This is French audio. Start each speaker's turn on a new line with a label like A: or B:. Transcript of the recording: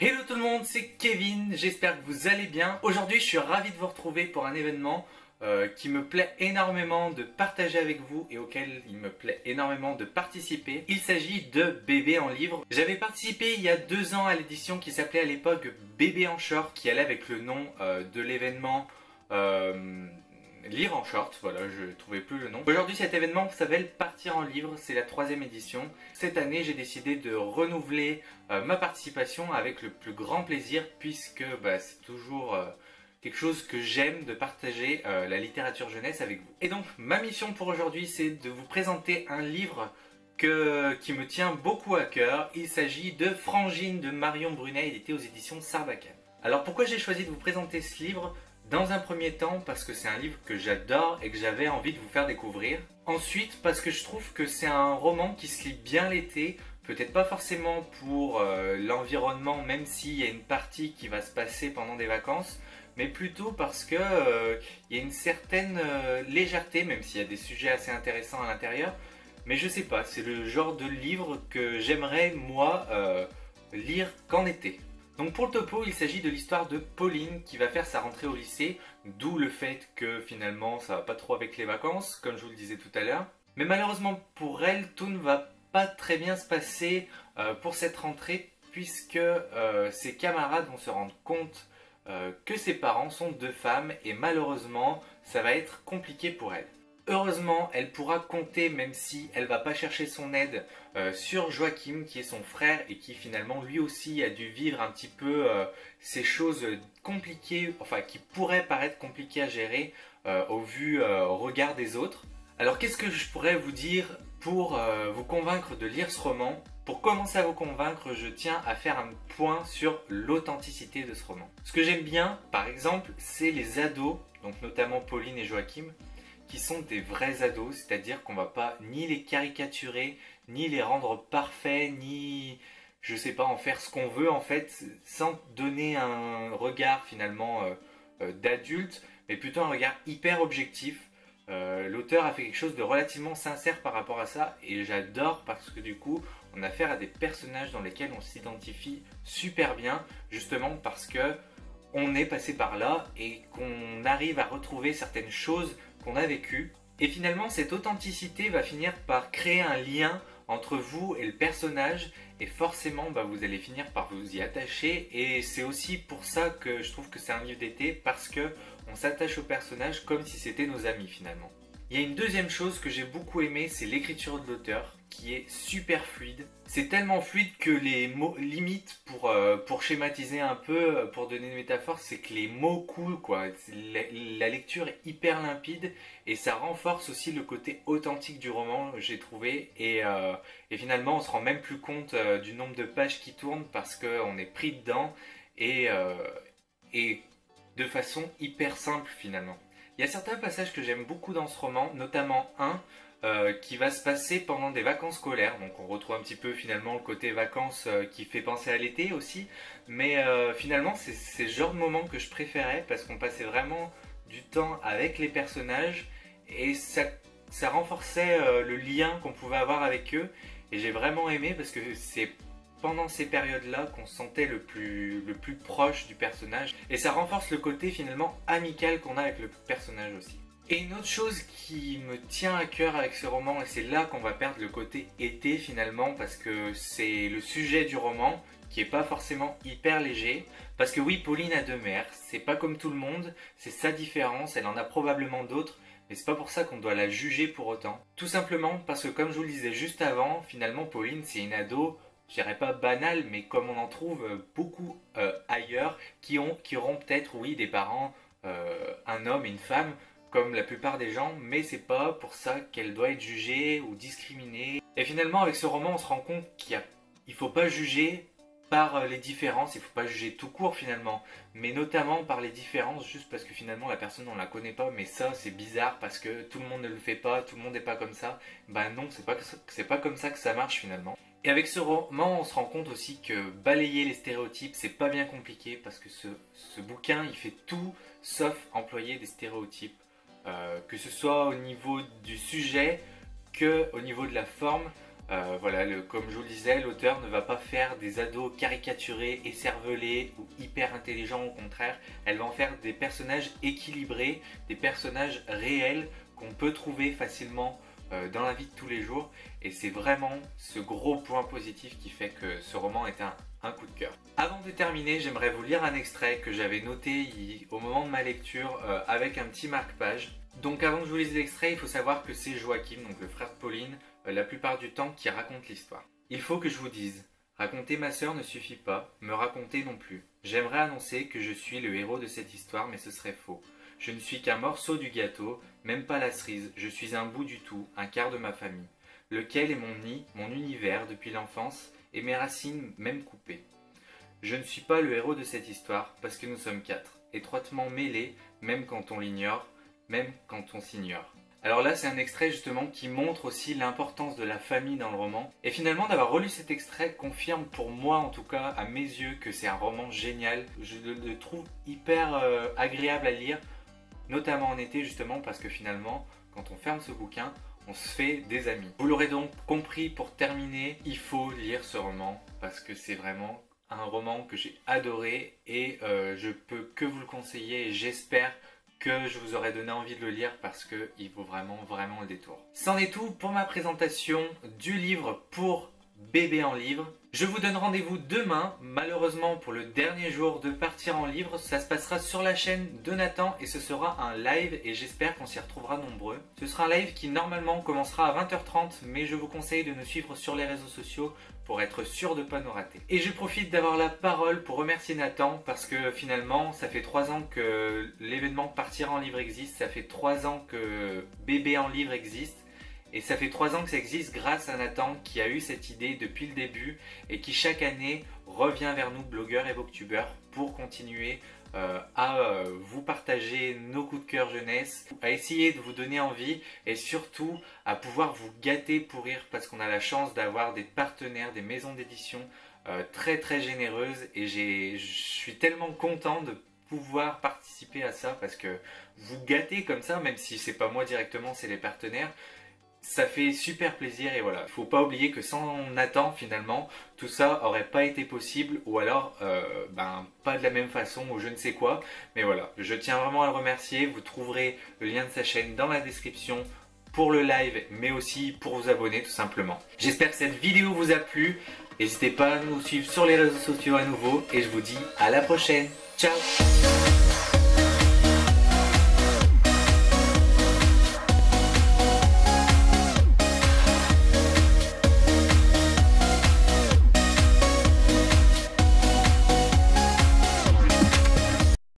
A: Hello tout le monde, c'est Kevin, j'espère que vous allez bien. Aujourd'hui je suis ravi de vous retrouver pour un événement euh, qui me plaît énormément de partager avec vous et auquel il me plaît énormément de participer. Il s'agit de Bébé en livre. J'avais participé il y a deux ans à l'édition qui s'appelait à l'époque Bébé en short qui allait avec le nom euh, de l'événement euh, Lire en short, voilà, je trouvais plus le nom. Aujourd'hui, cet événement s'appelle Partir en livre, c'est la troisième édition. Cette année, j'ai décidé de renouveler euh, ma participation avec le plus grand plaisir, puisque bah, c'est toujours euh, quelque chose que j'aime de partager euh, la littérature jeunesse avec vous. Et donc, ma mission pour aujourd'hui, c'est de vous présenter un livre qui me tient beaucoup à cœur. Il s'agit de Frangine de Marion Brunet, il était aux éditions Sarbacane. Alors pourquoi j'ai choisi de vous présenter ce livre? Dans un premier temps parce que c'est un livre que j'adore et que j'avais envie de vous faire découvrir. Ensuite parce que je trouve que c'est un roman qui se lit bien l'été, peut-être pas forcément pour euh, l'environnement même s'il y a une partie qui va se passer pendant des vacances, mais plutôt parce que euh, il y a une certaine euh, légèreté même s'il y a des sujets assez intéressants à l'intérieur. Mais je sais pas, c'est le genre de livre que j'aimerais moi lire qu'en été. Donc pour le topo, il s'agit de l'histoire de Pauline qui va faire sa rentrée au lycée, d'où le fait que finalement ça va pas trop avec les vacances, comme je vous le disais tout à l'heure. Mais malheureusement pour elle, tout ne va pas très bien se passer euh, pour cette rentrée puisque euh, ses camarades vont se rendre compte euh, que ses parents sont deux femmes et malheureusement ça va être compliqué pour elle. Heureusement, elle pourra compter, même si elle va pas chercher son aide, euh, sur Joachim, qui est son frère et qui finalement lui aussi a dû vivre un petit peu euh, ces choses compliquées, enfin qui pourraient paraître compliquées à gérer euh, au vu, au regard des autres. Alors qu'est-ce que je pourrais vous dire pour vous convaincre de lire ce roman? Pour commencer à vous convaincre, je tiens à faire un point sur l'authenticité de ce roman. Ce que j'aime bien, par exemple, c'est les ados, donc notamment Pauline et Joachim, qui sont des vrais ados, c'est-à-dire qu'on va pas ni les caricaturer, ni les rendre parfaits, ni je sais pas en faire ce qu'on veut en fait, sans donner un regard finalement euh, euh, d'adulte, mais plutôt un regard hyper objectif. Euh, l'auteur a fait quelque chose de relativement sincère par rapport à ça et j'adore parce que du coup on a affaire à des personnages dans lesquels on s'identifie super bien justement parce que on est passé par là et qu'on arrive à retrouver certaines choses a vécues. Et finalement, cette authenticité va finir par créer un lien entre vous et le personnage et forcément bah, vous allez finir par vous y attacher et c'est aussi pour ça que je trouve que c'est un livre d'été parce que on s'attache au personnage comme si c'était nos amis finalement. Il y a une deuxième chose que j'ai beaucoup aimé, c'est l'écriture de l'auteur qui est super fluide. C'est tellement fluide que les mots limites pour euh, pour schématiser un peu, euh, pour donner une métaphore, c'est que les mots coulent quoi. La, lecture est hyper limpide et ça renforce aussi le côté authentique du roman, j'ai trouvé. Et, euh, finalement, on se rend même plus compte du nombre de pages qui tournent parce qu'on est pris dedans et et de façon hyper simple finalement. Il y a certains passages que j'aime beaucoup dans ce roman, notamment un euh, qui va se passer pendant des vacances scolaires. Donc on retrouve un petit peu finalement le côté vacances euh, qui fait penser à l'été aussi. Mais euh, finalement c'est le genre de moment que je préférais parce qu'on passait vraiment du temps avec les personnages et ça renforçait le lien qu'on pouvait avoir avec eux. Et j'ai vraiment aimé parce que c'est pendant ces périodes-là qu'on se sentait le plus, le plus proche du personnage. Et ça renforce le côté finalement amical qu'on a avec le personnage aussi. Et une autre chose qui me tient à cœur avec ce roman, et c'est là qu'on va perdre le côté été finalement, parce que c'est le sujet du roman qui est pas forcément hyper léger. Parce que oui, Pauline a deux mères, c'est pas comme tout le monde, c'est sa différence, elle en a probablement d'autres, mais c'est pas pour ça qu'on doit la juger pour autant. Tout simplement parce que comme je vous le disais juste avant, finalement Pauline c'est une ado je dirais pas banal, mais comme on en trouve euh, beaucoup euh, ailleurs, qui, ont, qui auront peut-être, oui, des parents, euh, un homme et une femme, comme la plupart des gens, mais c'est pas pour ça qu'elle doit être jugée ou discriminée. Et finalement, avec ce roman, on se rend compte qu'il ne faut pas juger par les différences, il faut pas juger tout court finalement, mais notamment par les différences, juste parce que finalement la personne on la connaît pas, mais ça c'est bizarre parce que tout le monde ne le fait pas, tout le monde n'est pas comme ça. Ben non, c'est pas c'est pas comme ça que ça marche finalement. Et avec ce roman, on se rend compte aussi que balayer les stéréotypes, c'est pas bien compliqué parce que ce, bouquin, il fait tout sauf employer des stéréotypes. Euh, que ce soit au niveau du sujet que au niveau de la forme. Euh, voilà, comme je vous le disais, l'auteur ne va pas faire des ados caricaturés, écervelés ou hyper intelligents, au contraire, elle va en faire des personnages équilibrés, des personnages réels qu'on peut trouver facilement dans la vie de tous les jours. Et c'est vraiment ce gros point positif qui fait que ce roman est un, coup de cœur. Avant de terminer, j'aimerais vous lire un extrait que j'avais noté au moment de ma lecture euh, avec un petit marque-page. Donc avant que je vous lise l'extrait, il faut savoir que c'est Joachim, donc le frère de Pauline, euh, la plupart du temps qui raconte l'histoire. Il faut que je vous dise, raconter ma sœur ne suffit pas, me raconter non plus. J'aimerais annoncer que je suis le héros de cette histoire, mais ce serait faux. Je ne suis qu'un morceau du gâteau, même pas la cerise, je suis un bout du tout, un quart de ma famille. Lequel est mon nid, mon univers depuis l'enfance, et mes racines même coupées? Je ne suis pas le héros de cette histoire, parce que nous sommes quatre, étroitement mêlés, même quand on l'ignore, même quand on s'ignore. Alors là, c'est un extrait justement qui montre aussi l'importance de la famille dans le roman. Et finalement, d'avoir relu cet extrait confirme pour moi, en tout cas, à mes yeux, que c'est un roman génial. Je le trouve hyper euh, agréable à lire, notamment en été justement, parce que finalement, quand on ferme ce bouquin, on se fait des amis. Vous l'aurez donc compris, pour terminer, il faut lire ce roman, parce que c'est vraiment un roman que j'ai adoré et euh, je peux que vous le conseiller et j'espère que je vous aurais donné envie de le lire parce qu'il vaut vraiment vraiment le détour. C'en est tout pour ma présentation du livre pour bébé en livre. Je vous donne rendez-vous demain, malheureusement pour le dernier jour de partir en livre. Ça se passera sur la chaîne de Nathan et ce sera un live et j'espère qu'on s'y retrouvera nombreux. Ce sera un live qui normalement commencera à 20h30 mais je vous conseille de nous suivre sur les réseaux sociaux pour être sûr de ne pas nous rater. Et je profite d'avoir la parole pour remercier Nathan parce que finalement ça fait 3 ans que l'événement Partir en livre existe, ça fait 3 ans que Bébé en livre existe et ça fait trois ans que ça existe grâce à Nathan qui a eu cette idée depuis le début et qui chaque année revient vers nous, blogueurs et booktubeurs, pour continuer euh, à euh, vous partager nos coups de cœur jeunesse, à essayer de vous donner envie et surtout à pouvoir vous gâter pour rire parce qu'on a la chance d'avoir des partenaires, des maisons d'édition euh, très très généreuses et je suis tellement content de pouvoir participer à ça parce que vous gâtez comme ça, même si c'est pas moi directement, c'est les partenaires ça fait super plaisir et voilà, il faut pas oublier que sans Nathan finalement, tout ça aurait pas été possible ou alors euh, ben pas de la même façon ou je ne sais quoi. Mais voilà, je tiens vraiment à le remercier. Vous trouverez le lien de sa chaîne dans la description pour le live mais aussi pour vous abonner tout simplement. J'espère que cette vidéo vous a plu. N'hésitez pas à nous suivre sur les réseaux sociaux à nouveau et je vous dis à la prochaine. Ciao